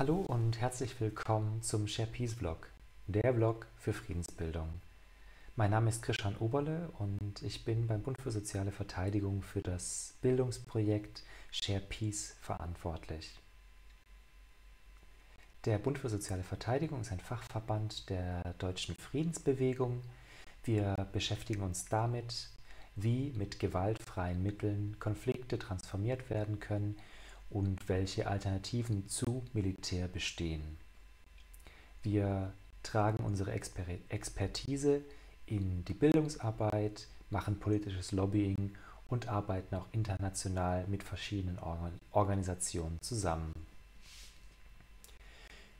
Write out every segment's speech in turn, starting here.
Hallo und herzlich willkommen zum Share Peace Blog, der Blog für Friedensbildung. Mein Name ist Christian Oberle und ich bin beim Bund für soziale Verteidigung für das Bildungsprojekt Share Peace verantwortlich. Der Bund für soziale Verteidigung ist ein Fachverband der deutschen Friedensbewegung. Wir beschäftigen uns damit, wie mit gewaltfreien Mitteln Konflikte transformiert werden können und welche Alternativen zu Militär bestehen. Wir tragen unsere Exper Expertise in die Bildungsarbeit, machen politisches Lobbying und arbeiten auch international mit verschiedenen Organisationen zusammen.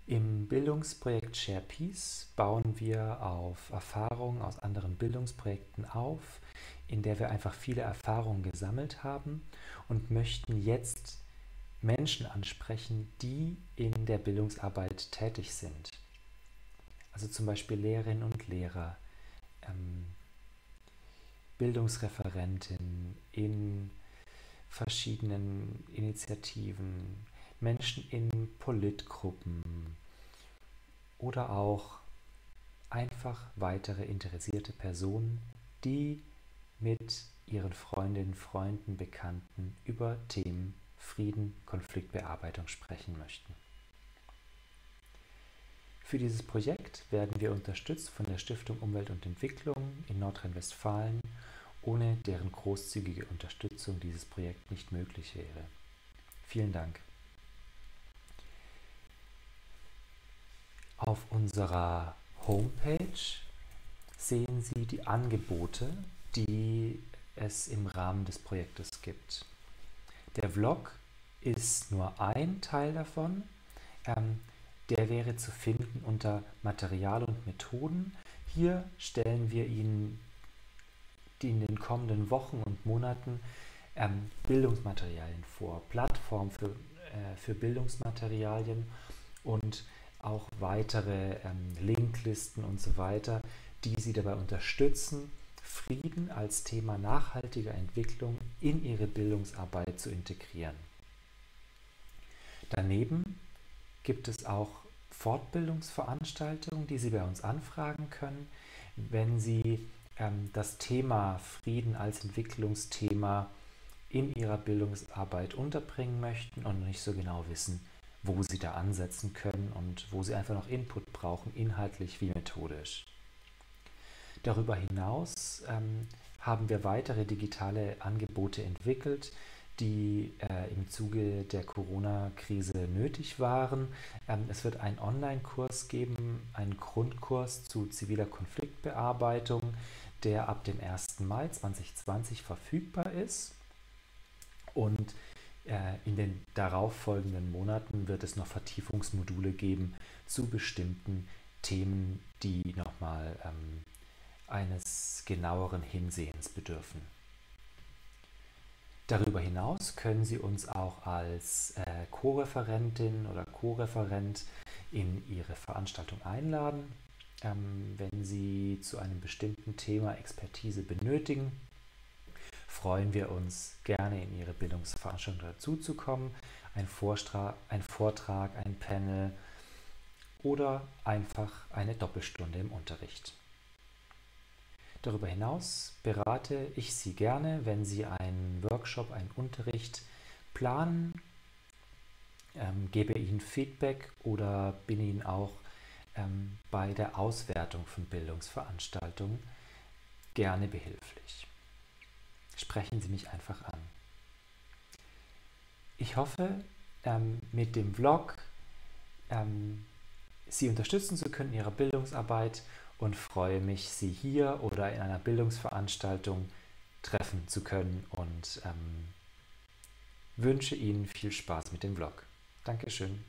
Im Bildungsprojekt Share Peace bauen wir auf Erfahrungen aus anderen Bildungsprojekten auf, in der wir einfach viele Erfahrungen gesammelt haben und möchten jetzt Menschen ansprechen, die in der Bildungsarbeit tätig sind. Also zum Beispiel Lehrerinnen und Lehrer, ähm, Bildungsreferentinnen in verschiedenen Initiativen, Menschen in Politgruppen oder auch einfach weitere interessierte Personen, die mit ihren Freundinnen, Freunden, Bekannten über Themen Frieden, Konfliktbearbeitung sprechen möchten. Für dieses Projekt werden wir unterstützt von der Stiftung Umwelt und Entwicklung in Nordrhein-Westfalen, ohne deren großzügige Unterstützung dieses Projekt nicht möglich wäre. Vielen Dank. Auf unserer Homepage sehen Sie die Angebote, die es im Rahmen des Projektes gibt. Der Vlog ist nur ein Teil davon. Ähm, der wäre zu finden unter Material und Methoden. Hier stellen wir Ihnen in den kommenden Wochen und Monaten ähm, Bildungsmaterialien vor, Plattformen für, äh, für Bildungsmaterialien und auch weitere ähm, Linklisten und so weiter, die Sie dabei unterstützen, Frieden als Thema nachhaltiger Entwicklung in ihre Bildungsarbeit zu integrieren. Daneben gibt es auch Fortbildungsveranstaltungen, die Sie bei uns anfragen können, wenn Sie ähm, das Thema Frieden als Entwicklungsthema in Ihrer Bildungsarbeit unterbringen möchten und nicht so genau wissen, wo Sie da ansetzen können und wo Sie einfach noch Input brauchen, inhaltlich wie methodisch. Darüber hinaus ähm, haben wir weitere digitale Angebote entwickelt, die äh, im Zuge der Corona-Krise nötig waren. Ähm, es wird einen Online-Kurs geben, einen Grundkurs zu ziviler Konfliktbearbeitung, der ab dem 1. Mai 2020 verfügbar ist. Und äh, in den darauffolgenden Monaten wird es noch Vertiefungsmodule geben zu bestimmten Themen, die nochmal ähm, eines genaueren Hinsehens bedürfen. Darüber hinaus können Sie uns auch als äh, Co-Referentin oder Co-Referent in Ihre Veranstaltung einladen, ähm, wenn Sie zu einem bestimmten Thema Expertise benötigen. Freuen wir uns gerne in Ihre Bildungsveranstaltung dazuzukommen, ein, ein Vortrag, ein Panel oder einfach eine Doppelstunde im Unterricht. Darüber hinaus berate ich Sie gerne, wenn Sie einen Workshop, einen Unterricht planen, ähm, gebe Ihnen Feedback oder bin Ihnen auch ähm, bei der Auswertung von Bildungsveranstaltungen gerne behilflich. Sprechen Sie mich einfach an. Ich hoffe, ähm, mit dem Vlog ähm, Sie unterstützen zu können in Ihrer Bildungsarbeit und freue mich, Sie hier oder in einer Bildungsveranstaltung treffen zu können und ähm, wünsche Ihnen viel Spaß mit dem Vlog. Dankeschön.